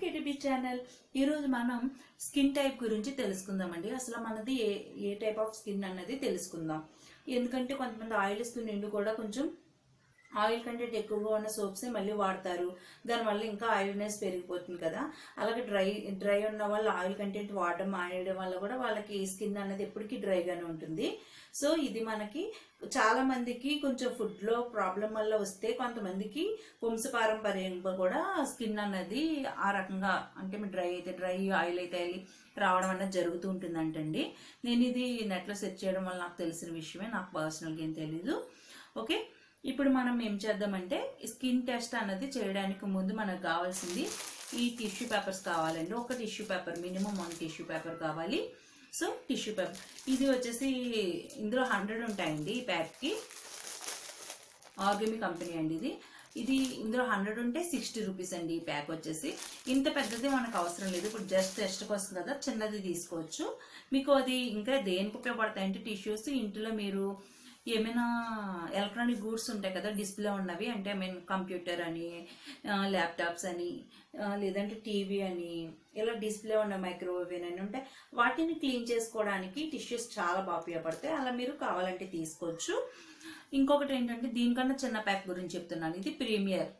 KTB channel ఈరోజు మనం skin type గురించి తెలుసుకుందామండి. అసలు మనది ఏ ఏ టైప్ ఆఫ్ స్కిన్ అన్నది తెలుసుకుందాం. ఎందుకంటే కొంతమంది ఆయిల్ స్కిన్ నుండి కూడా కొంచెం ఆయిల్ కంటెంట్ ఎక్కువగా ఉన్న సోప్సే మళ్ళీ వాడతారు. దానివల్ల ఇంకా ఆయిల్నెస్ పెరిగిపోతుంది కదా. అలాగే డ్రై డ్రై ఉన్న వాళ్ళు ఆయిల్ కంటెంట్ వాడడం మానేయడం వల్ల కూడా వాళ్ళకి స్కిన్ అనేది ఎప్పటికీ డ్రైగానే ఉంటుంది. సో ఇది మనకి చాలా మందికి కొంచెం ఫుడ్లో ప్రాబ్లం వల్ల వస్తే కొంతమందికి వంశపారంపర్యంగా కూడా స్కిన్ అన్నది ఆ రకంగా అంటే డ్రై అయితే డ్రై ఆయిల్ అయితే ఆయిల్ రావడం అనేది జరుగుతూ ఉంటుందంటండి. నేను ఇది నెట్లో సెర్చ్ చేయడం వల్ల నాకు తెలిసిన విషయమే నాకు పర్సనల్గా ఏం తెలీదు. ఓకే? ఇప్పుడు మనం ఏం చేద్దామంటే స్కిన్ టెస్ట్ అన్నది చేయడానికి ముందు మనకు కావాల్సింది ఈ టిష్యూ పేపర్స్ కావాలండి. ఒక tissue paper minimum one tissue paper కావాలి. So tissue paper. ఇది వచ్చేసి ఇందులో హండ్రెడ్ ఉంటాయండి ఈ ప్యాక్కి. ఆర్గమి కంపెనీ అండి ఇది. ఇది ఇందులో హండ్రెడ్ ఉంటే సిక్స్టీ రూపీస్ అండి ఈ ప్యాక్ వచ్చేసి. ఇంత పెద్దది మనకు అవసరం లేదు. ఇప్పుడు జస్ట్ టెస్ట్కి వస్తుంది కదా చిన్నది తీసుకోవచ్చు. మీకు అది ఇంకా దేనికి ఉపయోగపడతాయి అంటే టిష్యూస్ ఇంట్లో మీరు ఏమైనా ఎలక్ట్రానిక్ గూడ్స్ ఉంటాయి కదా డిస్ప్లే ఉన్నవి అంటే ఐ మీన్ కంప్యూటర్ అని ల్యాప్టాప్స్ అని లేదంటే టీవీ అని ఇలా డిస్ప్లే ఉన్న మైక్రోవేవ్ అని ఉంటాయి వాటిని క్లీన్ చేసుకోవడానికి టిష్యూస్ చాలా బాగా ఉపయోగపడతాయి. అలా మీరు కావాలంటే తీసుకోవచ్చు. ఇంకొకటి ఏంటంటే దీనికన్నా చిన్న ప్యాక్ గురించి చెప్తున్నాను. ఇది ప్రీమియర్.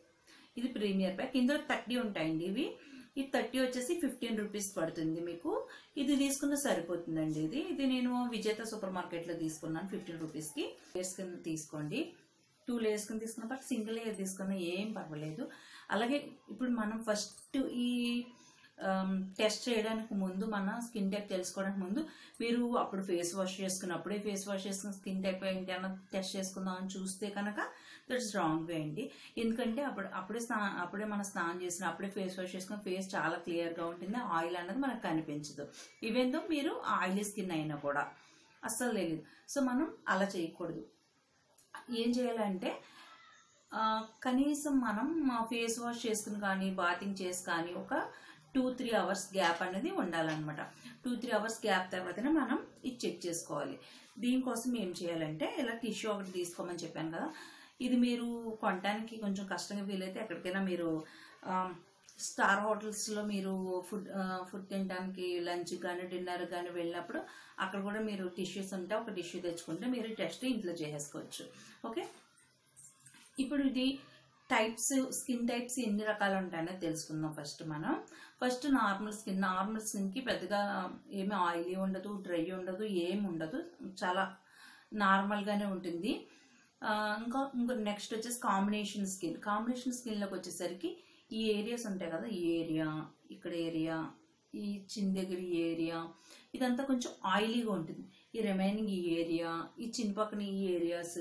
ఇది ప్రీమియర్ ప్యాక్. ఇందులో థర్టీ ఉంటాయండి ఇవి. ఈ థర్టీ వచ్చేసి ఫిఫ్టీన్ రూపీస్ పడుతుంది మీకు. ఇది తీసుకున్న సరిపోతుందండి ఇది. ఇది నేను విజేత సూపర్ మార్కెట్లో తీసుకున్నాను ఫిఫ్టీన్ రూపీస్కి లేయర్స్ కింద తీసుకోండి. టూ లేయర్స్ కింద తీసుకున్న బట్ సింగిల్ లేయర్ తీసుకున్నా ఏం పర్వాలేదు. అలాగే ఇప్పుడు మనం ఫస్ట్ ఈ Um, టెస్ట్ చేయడానికి ముందు మన స్కిన్ టైప్ తెలుసుకోవడానికి ముందు మీరు అప్పుడు ఫేస్ వాష్ చేసుకున్నప్పుడే ఫేస్ వాష్ చేసుకున్న స్కిన్ టైప్ ఏంటి అన్న టెస్ట్ చేసుకుందాం అని చూస్తే కనుక దట్స్ రాంగ్ వే అండి. ఎందుకంటే అప్పుడు అప్పుడే స్నా అప్పుడే మనం స్నానం చేసిన అప్పుడే ఫేస్ వాష్ చేసుకున్న ఫేస్ చాలా క్లియర్గా ఉంటుంది ఆయిల్ అన్నది మనకు కనిపించదు. ఇవేందో మీరు ఆయిలీ స్కిన్ అయినా కూడా అస్సలు తెలియదు సో మనం అలా చేయకూడదు. ఏం చేయాలంటే uh, కనీసం మనం ఫేస్ వాష్ చేసుకుని కానీ బాతింగ్ చేసి కానీ ఒక టూ త్రీ అవర్స్ గ్యాప్ అనేది ఉండాలన్నమాట. టూ త్రీ అవర్స్ గ్యాప్ తర్వాతనే మనం ఇది చెక్ చేసుకోవాలి. దీనికోసం ఏం చేయాలంటే ఇలా టిష్యూ ఒకటి తీసుకోమని చెప్పాను కదా ఇది మీరు కొనడానికి కొంచెం కష్టంగా వీలైతే ఎక్కడికైనా మీరు స్టార్ హోటల్స్లో మీరు ఫుడ్ ఫుడ్ తినడానికి లంచ్ కానీ డిన్నర్ కానీ వెళ్ళినప్పుడు అక్కడ కూడా మీరు టిష్యూస్ ఉంటే ఒక టిష్యూ తెచ్చుకుంటే మీరు టెస్ట్ ఇంట్లో చేసేసుకోవచ్చు. ఓకే? ఇప్పుడు ఇది టైప్స్ స్కిన్ టైప్స్ ఎన్ని రకాలు ఉంటాయో తెలుసుకుందాం ఫస్ట్ మనం. ఫస్ట్ నార్మల్ స్కిన్ నార్మల్ స్కిన్కి పెద్దగా ఏమి ఆయిలీ ఉండదు డ్రై ఉండదు ఏమి ఉండదు చాలా నార్మల్గానే ఉంటుంది. ఇంకా ఇంకో నెక్స్ట్ వచ్చేసి కాంబినేషన్ స్కిన్. కాంబినేషన్ స్కిన్లోకి వచ్చేసరికి ఈ ఏరియాస్ ఉంటాయి కదా ఈ ఏరియా ఇక్కడ ఏరియా ఈ చిన్న దగ్గర ఈ ఏరియా ఇదంతా కొంచెం ఆయిలీగా ఉంటుంది. ఈ రిమైనింగ్ ఈ ఏరియా ఈ చిన్న పక్కన ఈ ఏరియాస్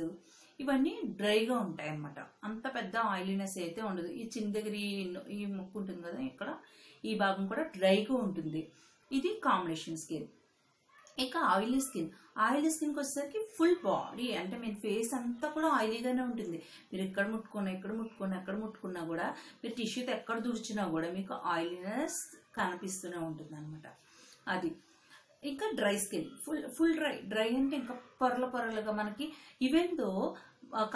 ఇవన్నీ డ్రైగా ఉంటాయి అన్నమాట అంత పెద్ద ఆయిలీనెస్ అయితే ఉండదు. ఈ చిన్న దగ్గర ఈ ముక్కు ఉంటుంది కదా ఇక్కడ ఈ భాగం కూడా డ్రైగా ఉంటుంది. ఇది కాంబినేషన్ స్కిన్ ఇక ఆయిలీ స్కిన్ ఆయిలీ స్కిన్కి వచ్చేసరికి ఫుల్ బాడీ అంటే మీ ఫేస్ అంతా కూడా ఆయిలీగానే ఉంటుంది. మీరు ఎక్కడ ముట్టుకున్నా ఎక్కడ ముట్టుకున్నా ఎక్కడ ముట్టుకున్నా కూడా మీరు టిష్యూతో ఎక్కడ దుడిచినా కూడా మీకు ఆయిలీనెస్ కనిపిస్తూనే ఉంటుంది అనమాట అది. ఇంకా dry skin full full dry dry అంటే ఇంకా పొరల పొరలుగా మనకి. ఈవెన్ దో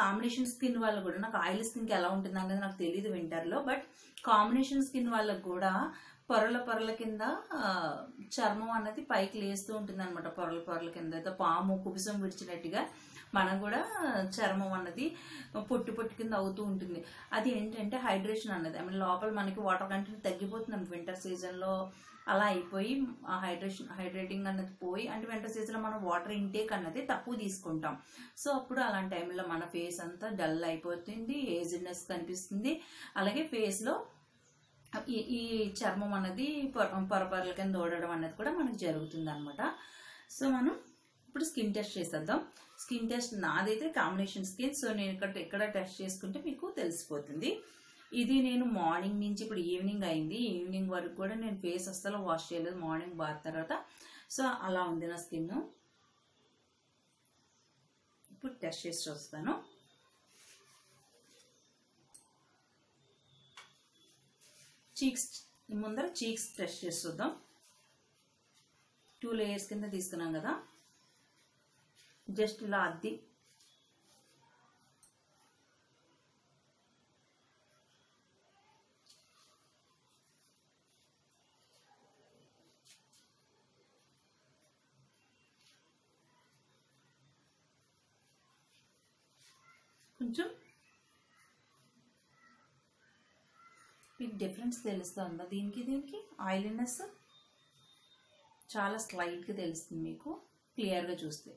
కాంబినేషన్ స్కిన్ వాళ్ళు కూడా నాకు ఆయిల్ స్కిన్కి ఎలా ఉంటుంది అనేది నాకు తెలియదు వింటర్లో బట్ కాంబినేషన్ స్కిన్ వాళ్ళకు కూడా పొరల పొరల కింద చర్మం అన్నది పైకి లేస్తూ ఉంటుంది అనమాట పొరల పొరల కింద. అయితే పాము కుబిసం విడిచినట్టుగా మనం కూడా చర్మం అన్నది పొట్టు పొట్టు కింద అవుతూ ఉంటుంది. అది ఏంటంటే హైడ్రేషన్ అన్నది. ఐ మీన్ లోపల మనకి వాటర్ కంటెంట్ తగ్గిపోతుంది. వింటర్ సీజన్లో అలా అయిపోయి హైడ్రేషన్ హైడ్రేటింగ్ అన్నది పోయి అంటే వింటర్ సీజన్లో మనం వాటర్ ఇంటేక్ అన్నది తక్కువ తీసుకుంటాం. సో అప్పుడు అలాంటి టైంలో మన ఫేస్ అంతా డల్ అయిపోతుంది ఏజిడ్నెస్ కనిపిస్తుంది. అలాగే ఫేస్లో ఈ ఈ చర్మం అనేది పొర పొరపరల కింద ఓడడం అనేది కూడా మనకు జరుగుతుంది అనమాట సో మనం ఇప్పుడు స్కిన్ టెస్ట్ చేసేద్దాం. స్కిన్ టెస్ట్ నాదైతే కాంబినేషన్ స్కిన్ సో నేను ఇక్కడ ఇక్కడ టెస్ట్ చేసుకుంటే మీకు తెలిసిపోతుంది. ఇది నేను మార్నింగ్ నుంచి ఇప్పుడు ఈవినింగ్ అయింది. ఈవినింగ్ వరకు కూడా నేను ఫేస్ అస్సలు వాష్ చేయలేదు. మార్నింగ్ బాత్ తర్వాత. సో అలా ఉంది నా స్కిన్. ఇప్పుడు టెస్ట్ చేసి చూస్తాను. చీక్స్ ముందర చీక్స్ టెస్ట్ చేసి చూద్దాం. టూ లేయర్స్ కింద తీసుకున్నాం కదా. జస్ట్ ఇలా అద్ది కొంచెం మీకు డిఫరెన్స్ తెలుస్తుందా. దీనికి దీనికి ఆయిలీనెస్ చాలా స్లైట్గా తెలుస్తుంది మీకు. క్లియర్గా చూస్తే.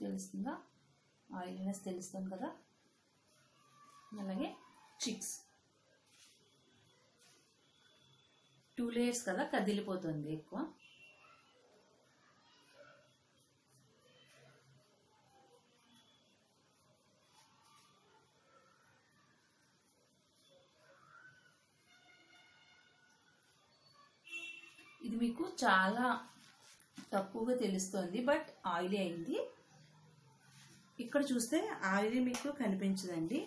తెలుస్తుందా? ఆయిలీనెస్ తెలుస్తుంది కదా? అలాగే చిక్స్ టూ లేయర్స్ కదా కదిలిపోతుంది ఎక్కువ. ఇది మీకు చాలా తక్కువగా తెలుస్తుంది బట్ ఆయిలీ అయింది. ఇక్కడ చూస్తే ఆయిల్ మీకు కనిపించదండి.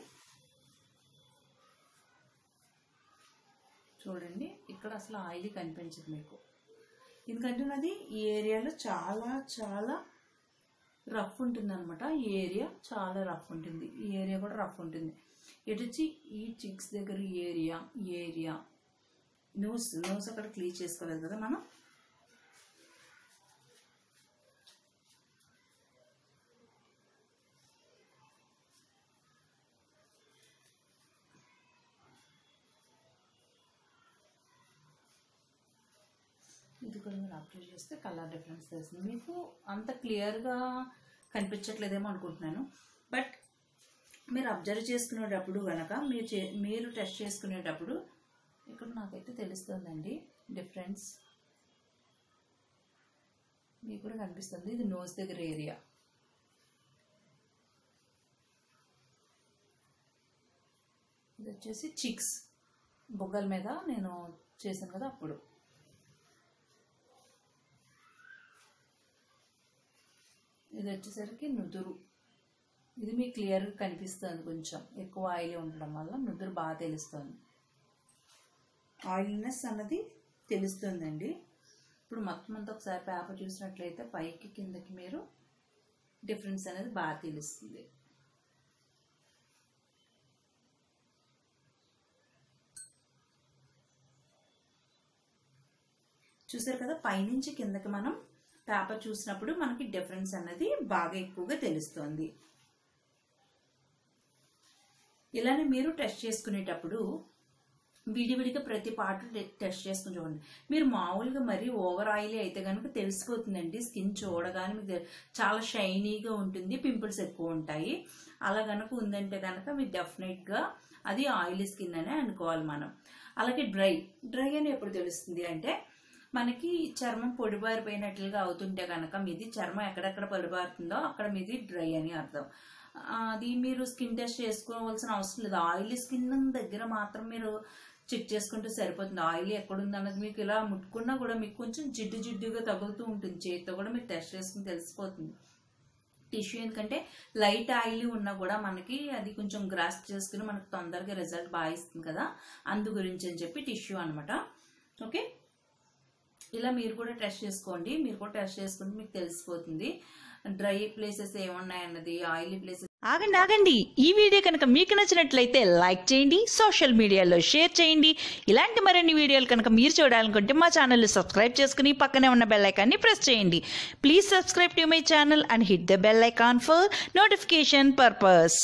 చూడండి ఇక్కడ అసలు ఆయిల్ కనిపించదు మీకు. ఎందుకంటే నాది ఈ ఏరియాలో చాలా చాలా రఫ్ ఉంటుంది అనమాట ఈ ఏరియా చాలా రఫ్ ఉంటుంది. ఈ ఏరియా కూడా రఫ్ ఉంటుంది. ఎటుచి వచ్చి ఈ చిక్స్ దగ్గర ఏరియా ఏరియా. నోస్ నోస్ అక్కడ క్లీన్ చేసుకోలేదు కదా మనం ఇది కూడా మీరు అప్లై చేస్తే కలర్ డిఫరెన్స్ తెలుస్తుంది మీకు అంత క్లియర్గా కనిపించట్లేదేమో అనుకుంటున్నాను. బట్ మీరు అబ్జర్వ్ చేసుకునేటప్పుడు కనుక మీరు చే మీరు టెస్ట్ చేసుకునేటప్పుడు ఇక్కడ నాకైతే తెలుస్తుందండి డిఫరెన్స్ మీకు కూడా కనిపిస్తుంది ఇది నోస్ దగ్గర ఏరియా ఇది వచ్చేసి చిక్స్ బొగ్గల మీద నేను చేశాను కదా అప్పుడు. ఇది వచ్చేసరికి నుదురు. ఇది మీకు క్లియర్గా కనిపిస్తుంది కొంచెం. ఎక్కువ ఆయిల్ ఉండడం వల్ల నుదురు బాగా తెలుస్తుంది. ఆయిల్నెస్ అన్నది తెలుస్తుందండి. ఇప్పుడు మొత్తం అంతా ఒకసారి పేపర్ చూసినట్లయితే పైకి కిందకి మీరు డిఫరెన్స్ అనేది బాగా తెలుస్తుంది. చూసారు కదా? పైనుంచి కిందకి మనం పేపర్ చూసినప్పుడు మనకి డిఫరెన్స్ అన్నది బాగా ఎక్కువగా తెలుస్తుంది. ఇలానే మీరు టెస్ట్ చేసుకునేటప్పుడు విడివిడిగా ప్రతి పార్ట్ టెస్ట్ చేసుకుని చూడండి. మీరు మామూలుగా మరీ ఓవర్ ఆయిల్ అయితే కనుక తెలిసిపోతుందండి. స్కిన్ చూడగానే మీకు చాలా షైనీగా ఉంటుంది పింపుల్స్ ఎక్కువ ఉంటాయి. అలా కనుక ఉందంటే కనుక మీరు డెఫినెట్గా అది ఆయిలీ స్కిన్ అనే అనుకోవాలి మనం. అలాగే డ్రై డ్రై అని ఎప్పుడు తెలుస్తుంది అంటే మనకి చర్మం పొడిబారిపోయినట్లుగా అవుతుంటే కనుక మీది చర్మం ఎక్కడెక్కడ పొడిబారుతుందో అక్కడ మీది డ్రై అని అర్థం. అది మీరు స్కిన్ టెస్ట్ చేసుకోవాల్సిన అవసరం లేదు. ఆయిలీ స్కిన్ దగ్గర మాత్రం మీరు చెక్ చేసుకుంటే సరిపోతుంది. ఆయిల్ ఎక్కడుంది అన్నది మీకు ఇలా ముట్టుకున్నా కూడా మీకు కొంచెం జిడ్డు జిడ్డుగా తగులుతూ ఉంటుంది. చేతితో కూడా మీరు టెస్ట్ చేసుకుని తెలిసిపోతుంది. టిష్యూ ఎందుకంటే లైట్ ఆయిల్ ఉన్నా కూడా మనకి అది కొంచెం గ్రాస్ చేసుకుని మనకు తొందరగా రిజల్ట్ బాగా ఇస్తుంది కదా. అందు గురించి అని చెప్పి టిష్యూ అనమాట ఓకే? ఇలా మీరు కూడా టెస్ట్ చేసుకోండి. మీరు కూడా టెస్ట్ చేసుకుంటే మీకు తెలిసిపోతుంది. డ్రై ప్లేసెస్ ఏమున్నాయన్నది ఆయిలీ ప్లేసెస్ ఆగండి ఆగండి. ఈ వీడియో కనుక మీకు నచ్చినట్లయితే లైక్ చేయండి సోషల్ మీడియాలో షేర్ చేయండి. ఇలాంటి మరిన్ని వీడియోలు కనుక మీరు చూడాలనుకుంటే మా ఛానల్ని సబ్స్క్రైబ్ చేసుకుని పక్కనే ఉన్న బెల్ ఐకాన్ని ప్రెస్ చేయండి. Please subscribe to my channel and hit the bell icon for notification purpose.